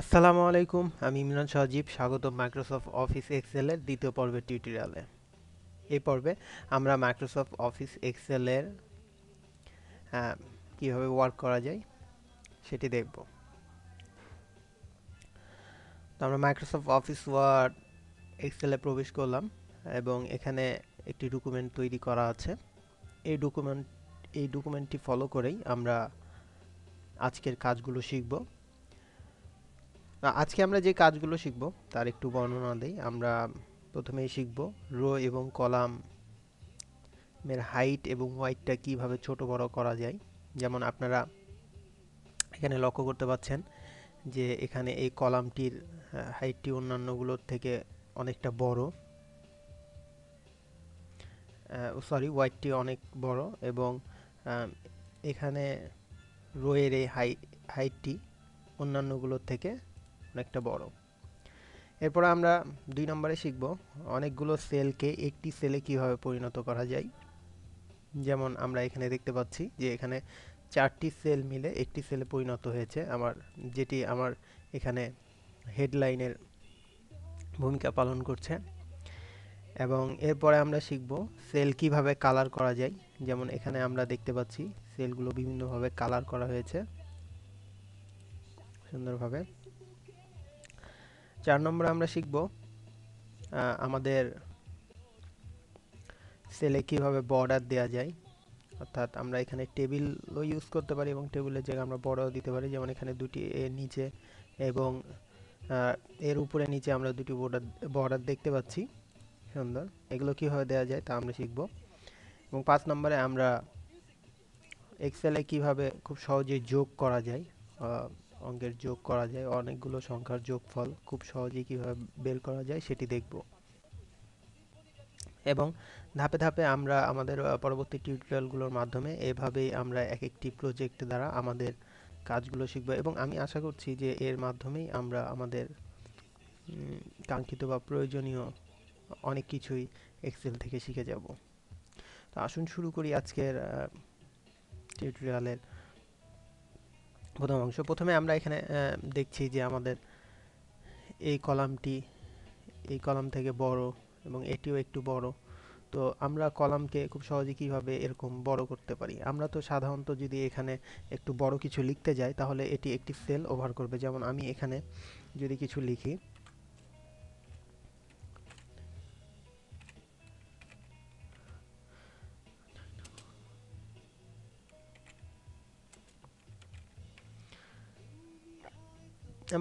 আসসালামু আলাইকুম, আমি ইমরান সজীব স্বাগত মাইক্রোসফট অফিস এক্সেলের দ্বিতীয় পর্বের টিউটোরিয়ালে এই পর্বে আমরা মাইক্রোসফট অফিস এক্সেলের কীভাবে ওয়ার্ক করা যায় সেটি দেখব। তো আমরা মাইক্রোসফট অফিস ওয়ার্ড এক্সেলে প্রবেশ করলাম এবং এখানে একটি ডকুমেন্ট তৈরি করা আছে। এই ডকুমেন্ট এই ডকুমেন্টটি ফলো করেই আমরা আজকের কাজগুলো শিখব। আজকে আমরা যে কাজগুলো শিখব, তার একটু বর্ণনা দেই। আমরা প্রথমেই শিখব রো এবং কলাম এর হাইট এবং ওয়াইটটা কীভাবে ছোট বড় করা যায়। যেমন আপনারা এখানে লক্ষ্য করতে পাচ্ছেন যে এখানে এই কলামটির হাইটটি অন্যান্যগুলোর থেকে অনেকটা বড়। সরি ওয়াইটটি অনেক বড় এবং এখানে রোয়ের এই হাই হাইটটি অন্যান্যগুলোর থেকে অনেকটা বড়। এরপর আমরা দুই নম্বরে শিখব অনেকগুলো সেলকে একটি সেলে কীভাবে পরিণত করা যায়। যেমন আমরা এখানে দেখতে পাচ্ছি যে এখানে চারটি সেল মিলে একটি সেলে পরিণত হয়েছে। আমার যেটি আমার এখানে হেডলাইনের ভূমিকা পালন করছে। এবং এরপরে আমরা শিখব সেল কীভাবে কালার করা যায়। যেমন এখানে আমরা দেখতে পাচ্ছি সেলগুলো বিভিন্নভাবে কালার করা হয়েছে। সুন্দরভাবে। চার নম্বরে আমরা শিখব আমাদের সেলে কীভাবে বর্ডার দেওয়া যায়। অর্থাৎ আমরা এখানে টেবিলও ইউজ করতে পারি এবং টেবিলের জায়গায় আমরা বর্ডার দিতে পারি। যেমন এখানে দুটি এর নিচে এবং এর উপরে নিচে আমরা দুটি বর্ডার বর্ডার দেখতে পাচ্ছি। সুন্দর। এগুলো কীভাবে দেওয়া যায় তা আমরা শিখব। এবং পাঁচ নম্বরে আমরা এক্সেলে কীভাবে খুব সহজে যোগ করা যায় অঙ্কের যোগ করা যায়, অনেকগুলো সংখ্যার যোগফল খুব সহজেই কীভাবে বের করা যায় সেটি দেখব। এবং ধাপে ধাপে আমরা আমাদের পরবর্তী টিউটোরিয়ালগুলোর মাধ্যমে এভাবেই আমরা এক একটি প্রজেক্ট দ্বারা আমাদের কাজগুলো শিখব এবং আমি আশা করছি যে এর মাধ্যমেই আমরা আমাদের কাঙ্ক্ষিত বা প্রয়োজনীয় অনেক কিছুই এক্সেল থেকে শিখে যাব। তো আসুন শুরু করি আজকের টিউটোরিয়ালের প্রথম অংশ। প্রথমে আমরা এখানে দেখছি যে আমাদের এই কলামটি, এই কলাম থেকে বড় এবং এটিও একটু বড়। তো আমরা কলামকে খুব সহজে কীভাবে এরকম বড় করতে পারি? আমরা তো সাধারণত যদি এখানে একটু বড় কিছু লিখতে যাই, তাহলে এটি একটি সেল ওভার করবে। যেমন আমি এখানে যদি কিছু লিখি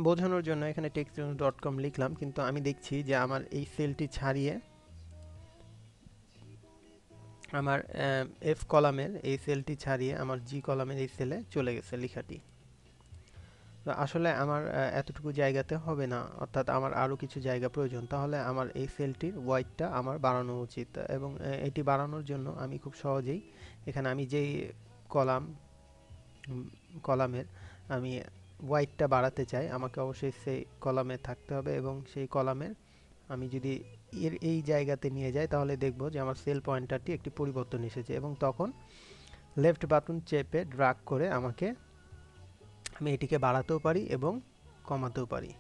বোঝানোর জন্য এখানে টেক্সট ডট কম লিখলাম, কিন্তু আমি দেখছি যে আমার এই সেলটি ছাড়িয়ে আমার এফ কলামের এই সেলটি ছাড়িয়ে আমার জি কলামের এই সেলে চলে গেছে লেখাটি। তো আসলে আমার এতটুকু জায়গাতে হবে না, অর্থাৎ আমার আরও কিছু জায়গা প্রয়োজন। তাহলে আমার এই সেলটির ওয়াইটটা আমার বাড়ানো উচিত এবং এটি বাড়ানোর জন্য আমি খুব সহজেই এখানে আমি যেই কলাম কলামের আমি ওয়াইটটা বাড়াতে চাই, আমাকে অবশ্যই সেই কলামে থাকতে হবে এবং সেই কলামের আমি যদি এর এই জায়গাতে নিয়ে যাই, তাহলে দেখব যে আমার সেল পয়েন্টারটি একটি পরিবর্তন এসেছে এবং তখন লেফট বাটন চেপে ড্রাগ করে আমাকে আমি এটিকে বাড়াতেও পারি এবং কমাতেও পারি।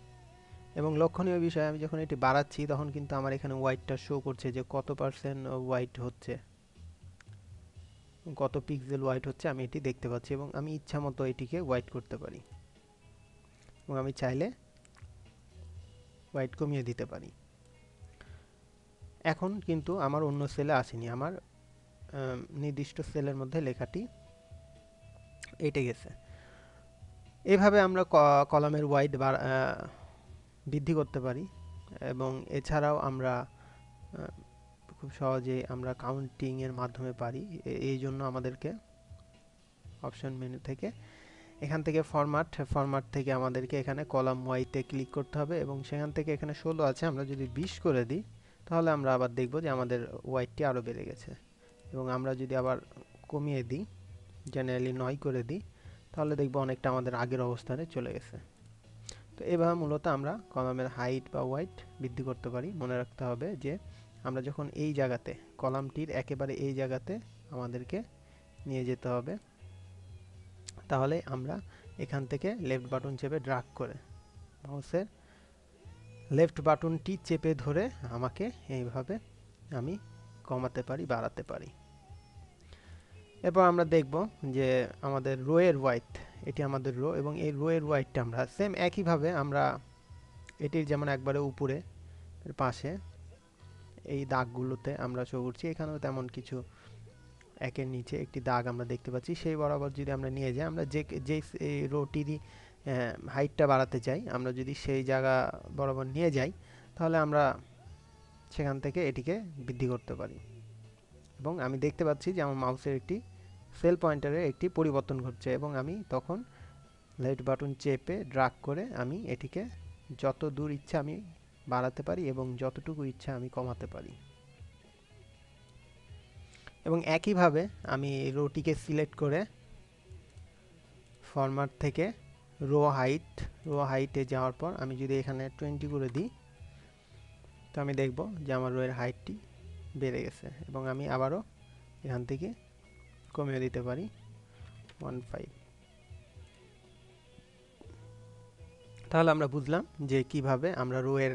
এবং লক্ষণীয় বিষয়, আমি যখন এটি বাড়াচ্ছি, তখন কিন্তু আমার এখানে হোয়াইটটা শো করছে যে কত পার্সেন্ট হোয়াইট হচ্ছে। কত পিক্সেল হোয়াইট হচ্ছে, আমি এটি দেখতে পাচ্ছি এবং আমি ইচ্ছা মতো এটিকে হোয়াইট করতে পারি। এবং আমি চাইলে হোয়াইট কমিয়ে দিতে পারি। এখন কিন্তু আমার অন্য সেলে আসেনি, আমার নির্দিষ্ট সেলের মধ্যে লেখাটি এটে গেছে। এভাবে আমরা কলামের ওয়াইড বৃদ্ধি করতে পারি এবং এছাড়াও আমরা খুব সহজে আমরা কাউন্টিংয়ের মাধ্যমে পারি। এই জন্য আমাদেরকে অপশন মেনু থেকে এখান থেকে ফরম্যাট ফরম্যাট থেকে আমাদেরকে এখানে কলাম ওয়াইতে ক্লিক করতে হবে এবং সেখান থেকে এখানে ষোলো আছে, আমরা যদি বিশ করে দিই, তাহলে আমরা আবার দেখব যে আমাদের ওয়াইটটি আরও বেড়ে গেছে। এবং আমরা যদি আবার কমিয়ে দিই জেনারেলি নয় করে দিই, তাহলে দেখব অনেকটা আমাদের আগের অবস্থানে চলে গেছে। তো এভাবে মূলত আমরা কলামের হাইট বা ওয়াইট বৃদ্ধি করতে পারি। মনে রাখতে হবে যে আমরা যখন এই জায়গাতে কলামটির একেবারে এই জায়গাতে আমাদেরকে নিয়ে যেতে হবে। তাহলে আমরা এখান থেকে লেফট বাটন চেপে ড্রাগ করে মাউসের লেফট বাটনটি চেপে ধরে আমাকে এইভাবে আমি কমাতে পারি, বাড়াতে পারি। এরপর আমরা দেখব যে আমাদের রোয়ের হোয়াইট এটি আমাদের রো এবং এই রোয়ের হোয়াইটটা আমরা সেম একইভাবে আমরা এটির যেমন একবারে উপরে পাশে এই দাগগুলোতে আমরা শো করছি, এখানেও তেমন কিছু একের নিচে একটি দাগ আমরা দেখতে পাচ্ছি। সেই বরাবর যদি আমরা নিয়ে যাই, আমরা যে যেই রোটিরই হাইটটা বাড়াতে চাই, আমরা যদি সেই জায়গা বরাবর নিয়ে যাই, তাহলে আমরা সেখান থেকে এটিকে বৃদ্ধি করতে পারি। এবং আমি দেখতে পাচ্ছি যে আমার মাউসের একটি সেল পয়েন্টারের একটি পরিবর্তন ঘটছে এবং আমি তখন লেফট বাটন চেপে ড্রাগ করে আমি এটিকে যত দূর ইচ্ছা আমি বাড়াতে পারি এবং যতটুকু ইচ্ছা আমি কমাতে পারি। এবং একইভাবে আমি রোটিকে সিলেক্ট করে ফরম্যাট থেকে রো হাইট, রো হাইটে যাওয়ার পর আমি যদি এখানে টোয়েন্টি করে দিই, তো আমি দেখব যে আমার রোয়ের হাইটটি বেড়ে গেছে এবং আমি আবারও এখান থেকে কমিয়ে দিতে পারি ওয়ান ফাইভ। তাহলে আমরা বুঝলাম যে কীভাবে আমরা রোয়ের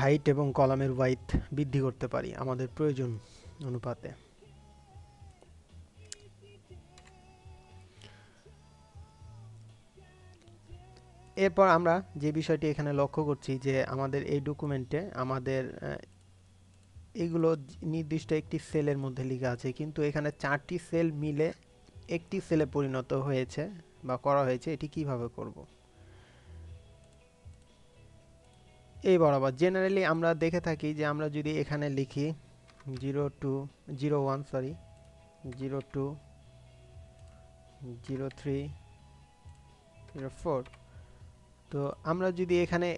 হাইট এবং কলামের ওয়াইট বৃদ্ধি করতে পারি আমাদের প্রয়োজন। অনুপাতে। এরপর আমরা যে বিষয়টি এখানে লক্ষ্য করছি যে আমাদের এই ডকুমেন্টে আমাদের এগুলো নির্দিষ্ট একটি সেলের মধ্যে লেখা আছে, কিন্তু এখানে চারটি সেল মিলে একটি সেলে পরিণত হয়েছে বা করা হয়েছে, এটি কীভাবে করব? এই বরাবর। জেনারেলি আমরা দেখে থাকি যে আমরা যদি এখানে লিখি zero two, zero one sorry zero two, zero three, zero four. তো আমরা যদি এখানে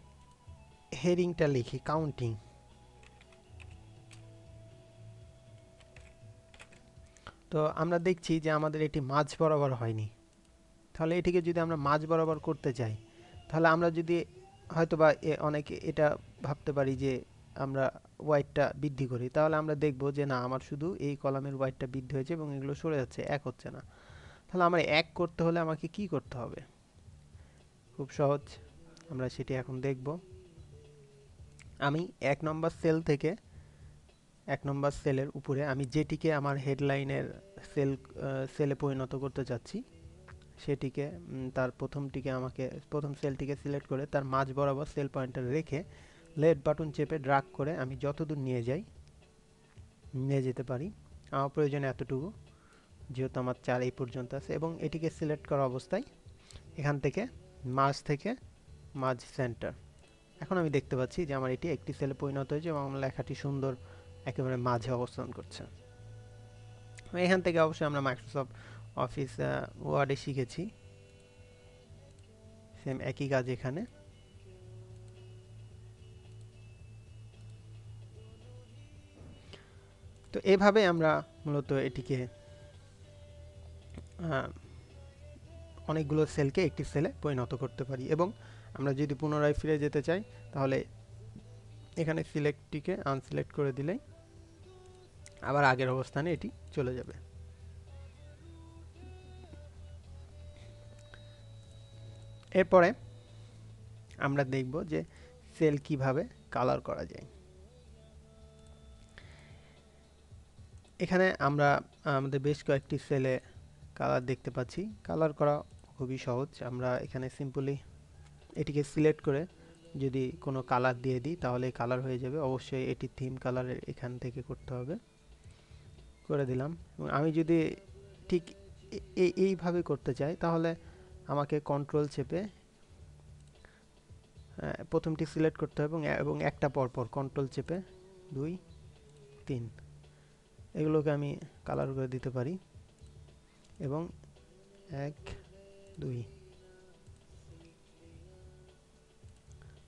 হেরিংটা লিখি কাউন্টিং তো আমরা দেখছি যে আমাদের এটি মাঝ বরাবর হয়নি। তাহলে এটিকে যদি আমরা মাঝ বরাবর করতে চাই, তাহলে আমরা যদি হয়তো বা অনেকে এটা ভাবতে পারি যে আমরা ওয়াইটটা বৃদ্ধি করি, তাহলে আমরা দেখব যে না, আমার শুধু এই কলামের ওয়াইটটা বৃদ্ধি হয়েছে এবং এগুলো সরে যাচ্ছে, এক হচ্ছে না। তাহলে আমার এক করতে হলে আমাকে কি করতে হবে? খুব সহজ, আমরা সেটি এখন দেখব। আমি এক নম্বর সেল থেকে এক নম্বর সেলের উপরে আমি যেটিকে আমার হেডলাইনের সেল সেলে পরিণত করতে চাচ্ছি, সেটিকে তার প্রথমটিকে আমাকে, প্রথম সেলটিকে সিলেক্ট করে তার মাঝ বরাবর সেল পয়েন্টার রেখে লেট বাটন চেপে ড্রাগ করে আমি যতদূর নিয়ে যাই, নিয়ে যেতে পারি। আমার প্রয়োজন এতটুকু, যেহেতু আমার চার এই পর্যন্ত আছে এবং এটিকে সিলেক্ট করা অবস্থায় এখান থেকে মাঝ থেকে মাঝ সেন্টার। এখন আমি দেখতে পাচ্ছি যে আমার এটি একটি সেলে পরিণত হয়েছে এবং আমার লেখাটি সুন্দর একেবারে মাঝে অবস্থান করছে। এখান থেকে অবশ্যই আমরা মাইক্রোসফট অফিস ওয়ার্ডে শিখেছি। সেম একই কাজ এখানে। তো এভাবে আমরা মূলত এটিকে অনেকগুলো সেলকে একটি সেলে পরিণত করতে পারি। এবং আমরা যদি পুনরায় ফিরে যেতে চাই, তাহলে এখানে সিলেক্টটিকে আনসিলেক্ট করে দিলেই আবার আগের অবস্থানে এটি চলে যাবে। এরপরে আমরা দেখব যে সেল কীভাবে কালার করা যায়। এখানে আমরা, আমাদের বেশ কয়েকটি সেলে কালার দেখতে পাচ্ছি। কালার করা খুবই সহজ। আমরা এখানে সিম্পলি এটিকে সিলেক্ট করে যদি কোনো কালার দিয়ে দিই, তাহলে কালার হয়ে যাবে। অবশ্যই এটি থিম কালারের এখান থেকে করতে হবে। করে দিলাম। আমি যদি ঠিক এইভাবে করতে চাই, তাহলে আমাকে কন্ট্রোল চেপে প্রথমটি সিলেক্ট করতে হবে এবং একটা পরপর কন্ট্রোল চেপে দুই, তিন। এগুলোকে আমি কালার করে দিতে পারি। এবং এক, দুই।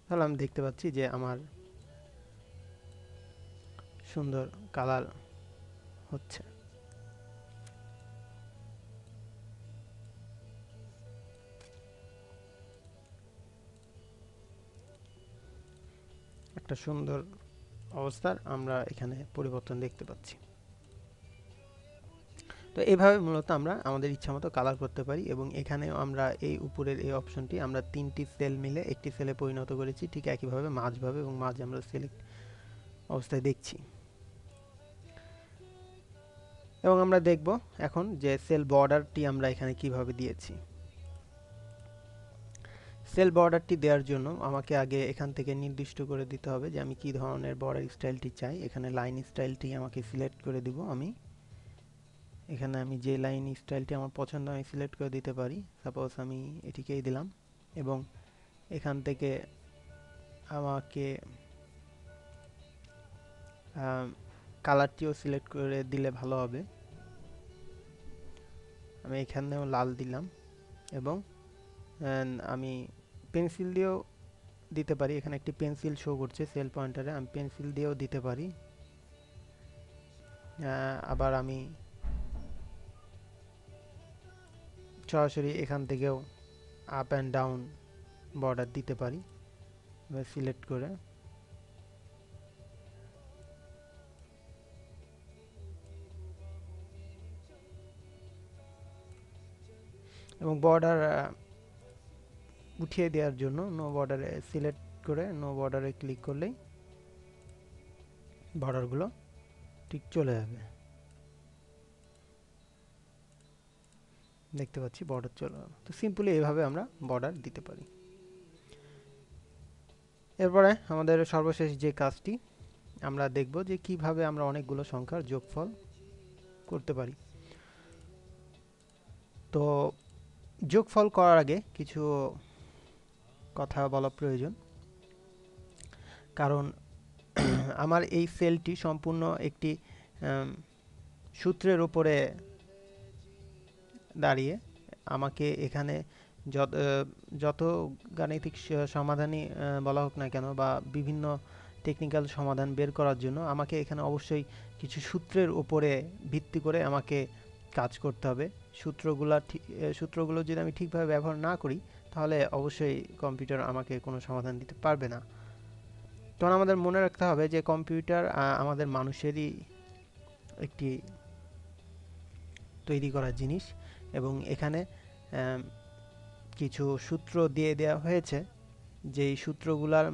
তাহলে আমি দেখতে পাচ্ছি যে আমার সুন্দর কালার হচ্ছে। একটা সুন্দর অবস্থার আমরা এখানে পরিবর্তন দেখতে পাচ্ছি। তো এভাবে মূলত আমরা আমাদের ইচ্ছা মতো কালার করতে পারি এবং এখানেও আমরা এই উপরের এই অপশনটি আমরা তিনটি সেল মিলে একটি সেলে পরিণত করেছি, ঠিক একইভাবে মাঝভাবে এবং মাঝ আমরা সিলেক্ট অবস্থায় দেখছি। এবং আমরা দেখব এখন যে সেল বর্ডারটি আমরা এখানে কীভাবে দিয়েছি। সেল বর্ডারটি দেওয়ার জন্য আমাকে আগে এখান থেকে নির্দিষ্ট করে দিতে হবে যে আমি কি ধরনের বর্ডার স্টাইলটি চাই। এখানে লাইন স্টাইলটি আমাকে সিলেক্ট করে দিব আমি। এখানে আমি যে লাইন স্টাইলটি আমার পছন্দ আমি সিলেক্ট করে দিতে পারি। সাপোজ আমি এটিকেই দিলাম এবং এখান থেকে আমাকে কালারটিও সিলেক্ট করে দিলে ভালো হবে। আমি এখানেও লাল দিলাম এবং আমি পেন্সিল দিয়েও দিতে পারি। এখানে একটি পেন্সিল শো করছে সেল পয়েন্টারে আমি পেন্সিল দিয়েও দিতে পারি। আবার আমি সরাসরি এখান থেকেও আপ অ্যান্ড ডাউন বর্ডার দিতে পারি সিলেক্ট করে। এবং বর্ডার উঠিয়ে দেওয়ার জন্য নো বর্ডারে সিলেক্ট করে নো বর্ডারে ক্লিক করলেই বর্ডারগুলো ঠিক চলে যাবে। দেখতে পাচ্ছি বর্ডার চলে গেল তো সিম্পলি এইভাবে আমরা বর্ডার দিতে পারি। এরপরে আমাদের সর্বশেষ যে কাজটি, আমরা দেখব যে কীভাবে আমরা অনেকগুলো সংখ্যার যোগফল করতে পারি। তো যোগফল করার আগে কিছু কথা বলা প্রয়োজন। কারণ আমার এই সেলটি সম্পূর্ণ একটি সূত্রের উপরে দাঁড়িয়ে আমাকে এখানে যত যত গাণিতিক সমাধানই বলা হোক না কেন বা বিভিন্ন টেকনিক্যাল সমাধান বের করার জন্য আমাকে এখানে অবশ্যই কিছু সূত্রের উপরে ভিত্তি করে আমাকে কাজ করতে হবে। সূত্রগুলো ঠিক সূত্রগুলো যদি আমি ঠিকভাবে ব্যবহার না করি, তাহলে অবশ্যই কম্পিউটার আমাকে কোনো সমাধান দিতে পারবে না। তখন আমাদের মনে রাখতে হবে যে কম্পিউটার আমাদের মানুষেরই একটি তৈরি করা জিনিস। এবং এখানে কিছু সূত্র দিয়ে দেওয়া হয়েছে যেই সূত্রগুলার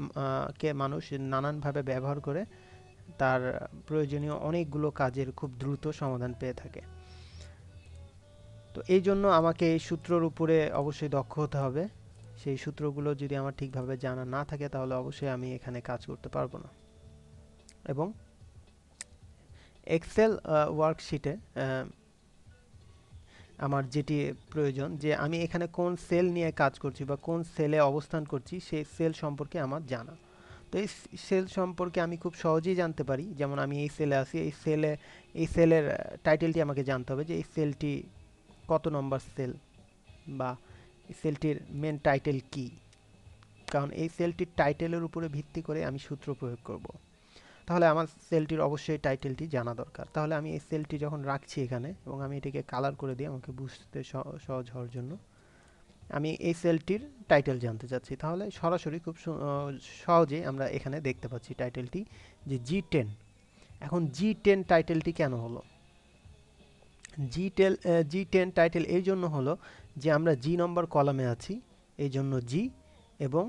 কে মানুষ নানানভাবে ব্যবহার করে তার প্রয়োজনীয় অনেকগুলো কাজের খুব দ্রুত সমাধান পেয়ে থাকে। তো এই জন্য আমাকে এই সূত্রর উপরে অবশ্যই দক্ষ হতে হবে। সেই সূত্রগুলো যদি আমার ঠিকভাবে জানা না থাকে তাহলে অবশ্যই আমি এখানে কাজ করতে পারব না। এবং এক্সেল ওয়ার্কশিটে আমার যেটি প্রয়োজন যে আমি এখানে কোন সেল নিয়ে কাজ করছি বা কোন সেলে অবস্থান করছি, সেই সেল সম্পর্কে আমার জানা। তো এই সেল সম্পর্কে আমি খুব সহজেই জানতে পারি। যেমন আমি এই সেলে আছি, এই সেলে, এই সেলের টাইটেলটি আমাকে জানতে হবে যে এই সেলটি কত নম্বর সেল বা এই সেলটির মেন টাইটেল কি। কারণ এই সেলটির টাইটেলের উপরে ভিত্তি করে আমি সূত্র প্রয়োগ করব। তাহলে আমার সেলটির অবশ্যই টাইটেলটি জানা দরকার। তাহলে আমি এই সেলটি যখন রাখছি এখানে এবং আমি এটিকে কালার করে দিই আমাকে বুঝতে সহজ হওয়ার জন্য, আমি এই সেলটির টাইটেল জানতে চাচ্ছি। তাহলে সরাসরি খুব সহজেই আমরা এখানে দেখতে পাচ্ছি টাইটেলটি যে জি টেন এখন জি টেন টাইটেলটি কেন হলো? জি টেল জি টেন টাইটেল এই জন্য হলো যে আমরা জি নম্বর কলামে আছি, এই জন্য জি এবং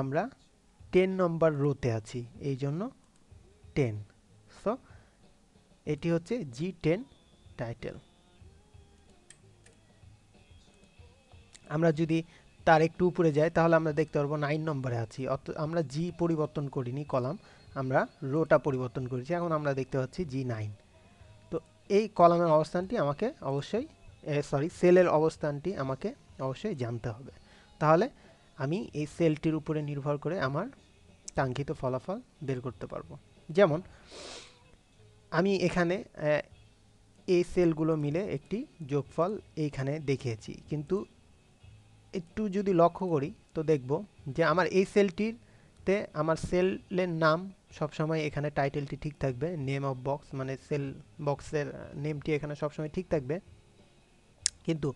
আমরা টেন নম্বর রোতে আছি, এই জন্য টেন সো এটি হচ্ছে জি টেন টাইটেল আমরা যদি তার একটু উপরে যাই, তাহলে আমরা দেখতে পারব নাইন নম্বরে আছি। আমরা জি পরিবর্তন করিনি, কলাম। আমরা রোটা পরিবর্তন করেছি, এখন আমরা দেখতে পাচ্ছি জি নাইন তো এই কলামের অবস্থানটি আমাকে অবশ্যই সরি সেলের অবস্থানটি আমাকে অবশ্যই জানতে হবে। তাহলে আমি এই সেলটির উপরে নির্ভর করে আমার কাঙ্ক্ষিত ফলাফল বের করতে পারব। যেমন, আমি এখানে এই সেলগুলো মিলে একটি যোগফল এইখানে দেখিয়েছি। কিন্তু একটু যদি লক্ষ্য করি, তো দেখব যে আমার এই সেলটিতে আমার সেলের নাম সবসময় এখানে টাইটেলটি ঠিক থাকবে। নেম অফ বক্স মানে সেল বক্সের নেমটি এখানে সবসময় ঠিক থাকবে। কিন্তু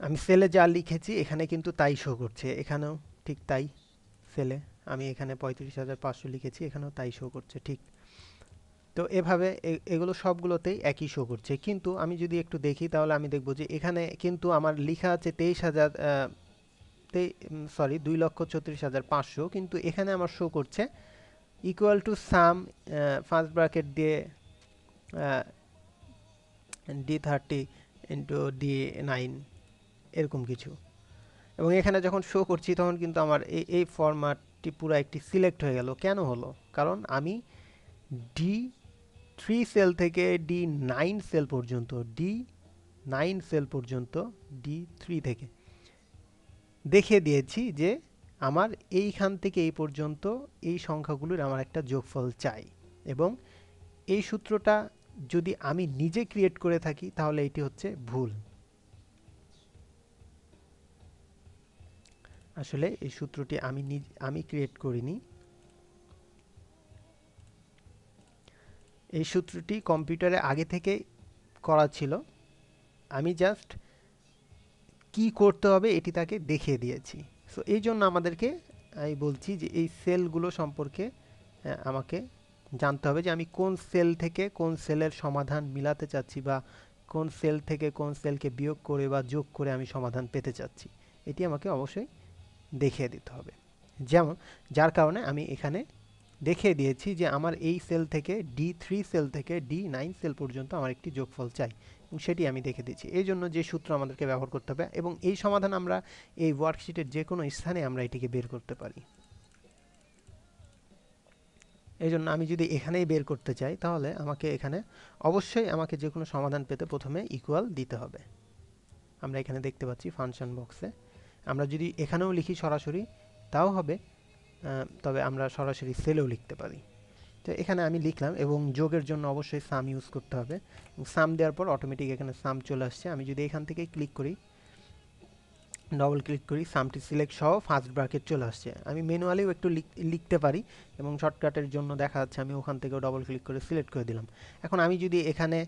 আমি সেলে যা লিখেছি, এখানে কিন্তু তাই শো করছে। এখানেও ঠিক তাই সেলে আমি এখানে পঁয়ত্রিশ হাজার পাঁচশো লিখেছি, এখানেও তাই শো করছে, ঠিক। তো এভাবে এগুলো সবগুলোতেই একই শো করছে। কিন্তু আমি যদি একটু দেখি, তাহলে আমি দেখব যে এখানে কিন্তু আমার লেখা আছে তেইশ হাজার সরি দুই লক্ষ ছত্রিশ হাজার পাঁচশো, কিন্তু এখানে আমার শো করছে equal to sum first bracket দিয়ে D thirty into D nine এরকম কিছু। এবং এখানে যখন শো করছি, তখন কিন্তু আমার এই এই ফরম্যাটটি পুরো একটি সিলেক্ট হয়ে গেল। কেন হলো? কারণ আমি ডি থ্রি সেল থেকে ডি নাইন সেল পর্যন্ত ডি নাইন সেল পর্যন্ত ডি থ্রি থেকে দেখিয়ে দিয়েছি যে আমার এইখান থেকে এই পর্যন্ত এই সংখ্যাগুলোর আমার একটা যোগফল চাই এবং এই সূত্রটা যদি আমি নিজে ক্রিয়েট করে থাকি তাহলে এটি হচ্ছে ভুল। আসলে এই সূত্রটি আমি নিজ আমি ক্রিয়েট করিনি। এই সূত্রটি কম্পিউটারে আগে থেকে করা ছিল। আমি জাস্ট কি করতে হবে এটি তাকে দেখিয়ে দিয়েছি। সো এই জন্য আমাদেরকে আমি বলছি যে এই সেলগুলো সম্পর্কে আমাকে জানতে হবে যে আমি কোন সেল থেকে কোন সেলের সমাধান মিলাতে চাচ্ছি বা কোন সেল থেকে কোন সেলকে বিয়োগ করে বা যোগ করে আমি সমাধান পেতে চাচ্ছি। এটি আমাকে অবশ্যই দেখিয়ে দিতে হবে। যেমন, যার কারণে আমি এখানে দেখিয়ে দিয়েছি যে আমার এই সেল থেকে ডি থ্রি সেল থেকে ডি নাইন সেল পর্যন্ত আমার একটি যোগফল চাই এবং সেটি আমি দেখে দিচ্ছি এই জন্য যে সূত্র আমাদেরকে ব্যবহার করতে হবে এবং এই সমাধান আমরা এই ওয়ার্কশিটের যে কোনো স্থানে আমরা এটিকে বের করতে পারি। এই জন্য আমি যদি এখানেই বের করতে চাই, তাহলে আমাকে এখানে অবশ্যই আমাকে যে কোনো সমাধান পেতে প্রথমে ইকুয়াল দিতে হবে। আমরা এখানে দেখতে পাচ্ছি ফাংশন বক্সে আমরা যদি এখানেও লিখি সরাসরি, তাও হবে তবে আমরা সরাসরি সেলেও লিখতে পারি। তো এখানে আমি লিখলাম এবং যোগের জন্য অবশ্যই সাম ইউজ করতে হবে। সাম দেওয়ার পর অটোমেটিক এখানে সাম চলে আসছে। আমি যদি এখান থেকে ক্লিক করি ডবল ক্লিক করি সামটি সিলেক্ট সহ ফার্স্ট ব্র্যাকেট চলে আসছে। আমি ম্যানুয়ালিও একটু লিখতে পারি এবং শর্টকাটের জন্য দেখা যাচ্ছে আমি ওখান থেকেও ডবল ক্লিক করে সিলেক্ট করে দিলাম। এখন আমি যদি এখানে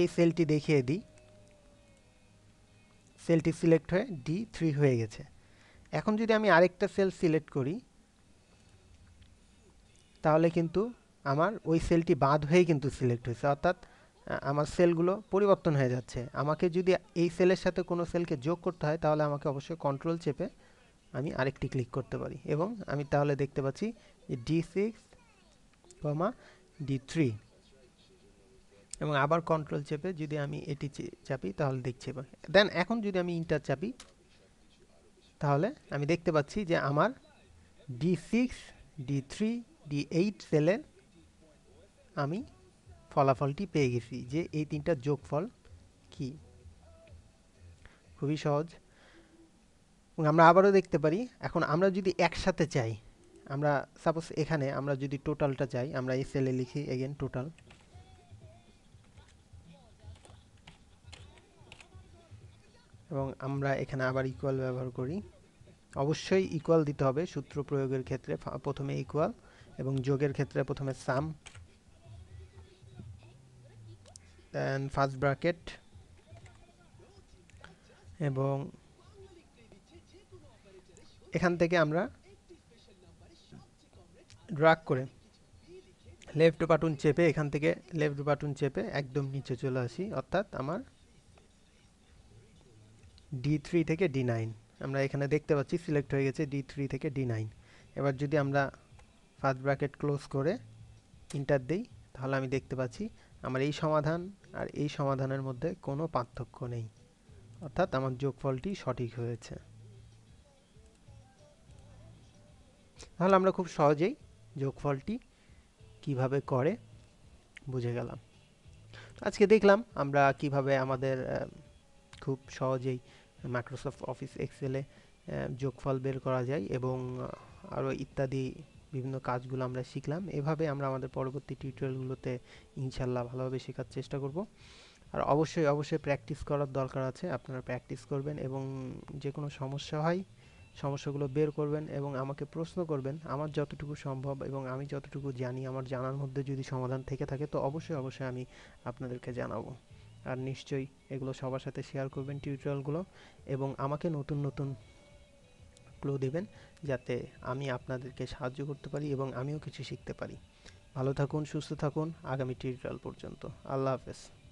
এই সেলটি দেখিয়ে দিই সেলটি সিলেক্ট হয়ে ডি থ্রি হয়ে গেছে। এখন যদি আমি আরেকটা সেল সিলেক্ট করি, তাহলে কিন্তু আমার ওই সেলটি বাদ হয়ে কিন্তু সিলেক্ট হয়েছে। অর্থাৎ আমার সেলগুলো পরিবর্তন হয়ে যাচ্ছে। আমাকে যদি এই সেলের সাথে কোনো সেলকে যোগ করতে হয়, তাহলে আমাকে অবশ্যই কন্ট্রোল চেপে আমি আরেকটি ক্লিক করতে পারি। এবং আমি তাহলে দেখতে পাচ্ছি যে D six comma D three এবং আবার কন্ট্রোল চেপে যদি আমি এটি চাপি, তাহলে দেখছি দেন এখন যদি আমি ইন্টার চাপি, তাহলে আমি দেখতে পাচ্ছি যে আমার D six D three D eight সেলের আমি ফলাফলটি পেয়ে গেছি যে এই তিনটা যোগফল কি? খুবই সহজ। আমরা আবারও দেখতে পারি, এখন আমরা যদি একসাথে চাই, আমরা সাপোজ এখানে আমরা যদি টোটালটা চাই, আমরা এই সেলে লিখি এগেন টোটাল এবং আমরা এখানে আবার ইকুয়াল ব্যবহার করি। অবশ্যই ইকুয়াল দিতে হবে সূত্র প্রয়োগের ক্ষেত্রে প্রথমে ইকুয়াল এবং যোগের ক্ষেত্রে প্রথমে সাম দেন ফার্স্ট ব্র্যাকেট এবং এখান থেকে আমরা ড্রাগ করে লেফট বাটন চেপে এখান থেকে লেফট বাটন চেপে একদম নিচে চলে আসি, অর্থাৎ আমার ডি থ্রি থেকে ডি নাইন আমরা এখানে দেখতে পাচ্ছি সিলেক্ট হয়ে গেছে ডি থ্রি থেকে ডি নাইন এবার যদি আমরা ফার্স্ট ব্র্যাকেট ক্লোজ করে ইন্টার দিই, তাহলে আমি দেখতে পাচ্ছি আমার এই সমাধান আর এই সমাধানের মধ্যে কোনো পার্থক্য নেই। অর্থাৎ আমার যোগফলটি সঠিক হয়েছে। তাহলে আমরা খুব সহজেই যোগফলটি কীভাবে করে বুঝে গেলাম। আজকে দেখলাম আমরা কীভাবে আমাদের খুব সহজেই মাইক্রোসফট অফিস এক্সেলে যোগফল বের করা যায় এবং আরও ইত্যাদি বিভিন্ন কাজগুলো আমরা শিখলাম। এভাবে আমরা আমাদের পরবর্তী টিউটোরিয়ালগুলোতে ইনশাল্লাহ ভালোভাবে শেখার চেষ্টা করব। আর অবশ্যই অবশ্যই প্র্যাকটিস করার দরকার আছে, আপনারা প্র্যাকটিস করবেন এবং যে কোনো সমস্যা হয়, সমস্যাগুলো বের করবেন এবং আমাকে প্রশ্ন করবেন, আমার যতটুকু সম্ভব এবং আমি যতটুকু জানি, আমার জানার মধ্যে যদি সমাধান থেকে থাকে, তো অবশ্যই অবশ্যই আমি আপনাদেরকে জানাব। আর নিশ্চয়ই এগুলো সবার সাথে শেয়ার করবেন টিউটোরিয়ালগুলো এবং আমাকে নতুন নতুন ক্লো দেবেন যাতে আমি আপনাদেরকে সাহায্য করতে পারি এবং আমিও কিছু শিখতে পারি। ভালো থাকুন, সুস্থ থাকুন, আগামী টিউটোরিয়াল পর্যন্ত। আল্লাহ হাফেজ।